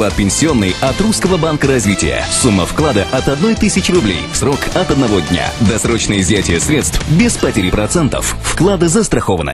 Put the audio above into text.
вклад пенсионный от Русского банка развития. Сумма вклада от 1 тысячи рублей. Срок от одного дня. Досрочное изъятие средств без потери процентов. Вклады застрахованы.